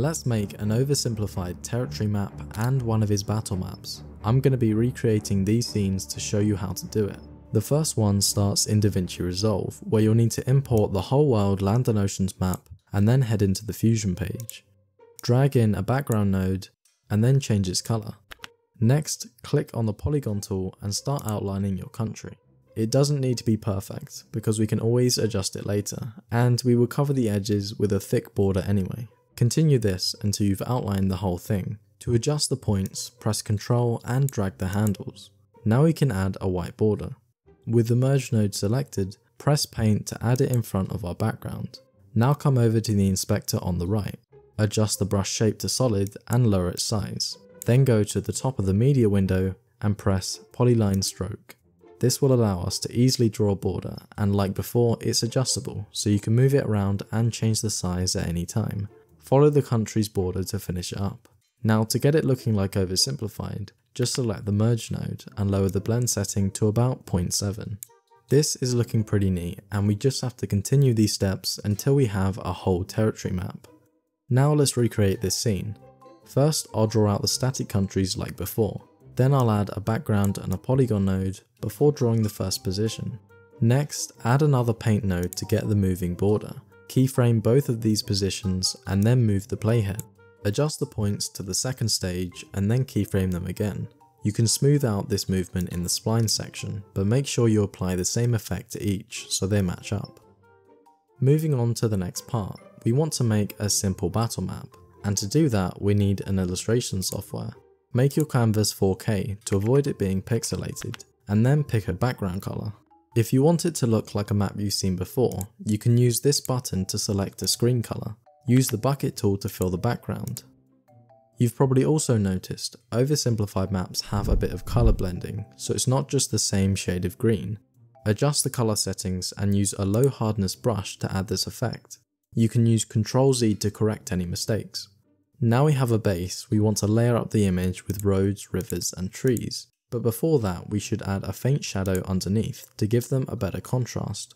Let's make an oversimplified territory map and one of his battle maps. I'm going to be recreating these scenes to show you how to do it. The first one starts in DaVinci Resolve, where you'll need to import the whole world land and oceans map and then head into the Fusion page. Drag in a background node and then change its colour. Next, click on the polygon tool and start outlining your country. It doesn't need to be perfect because we can always adjust it later and we will cover the edges with a thick border anyway. Continue this until you've outlined the whole thing. To adjust the points, press Ctrl and drag the handles. Now we can add a white border. With the merge node selected, press paint to add it in front of our background. Now come over to the inspector on the right. Adjust the brush shape to solid and lower its size. Then go to the top of the media window and press polyline stroke. This will allow us to easily draw a border and like before it's adjustable so you can move it around and change the size at any time. Follow the country's border to finish it up. Now to get it looking like oversimplified, just select the merge node and lower the blend setting to about 0.7. This is looking pretty neat and we just have to continue these steps until we have a whole territory map. Now let's recreate this scene. First I'll draw out the static countries like before. Then I'll add a background and a polygon node before drawing the first position. Next, add another paint node to get the moving border. Keyframe both of these positions and then move the playhead. Adjust the points to the second stage and then keyframe them again. You can smooth out this movement in the spline section, but make sure you apply the same effect to each so they match up. Moving on to the next part, we want to make a simple battle map, and to do that we need an illustration software. Make your canvas 4K to avoid it being pixelated, and then pick a background color. If you want it to look like a map you've seen before, you can use this button to select a screen color. Use the bucket tool to fill the background. You've probably also noticed, oversimplified maps have a bit of color blending, so it's not just the same shade of green. Adjust the color settings and use a low hardness brush to add this effect. You can use Ctrl Z to correct any mistakes. Now we have a base, we want to layer up the image with roads, rivers and trees. But before that, we should add a faint shadow underneath to give them a better contrast.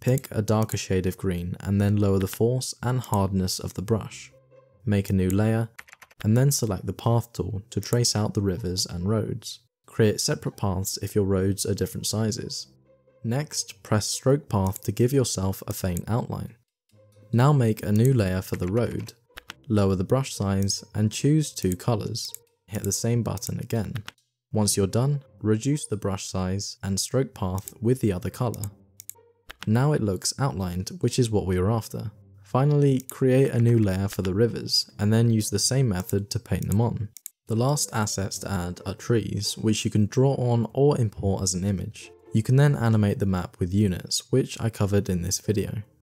Pick a darker shade of green and then lower the force and hardness of the brush. Make a new layer and then select the path tool to trace out the rivers and roads. Create separate paths if your roads are different sizes. Next, press stroke path to give yourself a faint outline. Now make a new layer for the road lower the brush size and choose two colours. Hit the same button again. Once you're done, reduce the brush size and stroke path with the other colour. Now it looks outlined, which is what we were after. Finally, create a new layer for the rivers, and then use the same method to paint them on. The last assets to add are trees, which you can draw on or import as an image. You can then animate the map with units, which I covered in this video.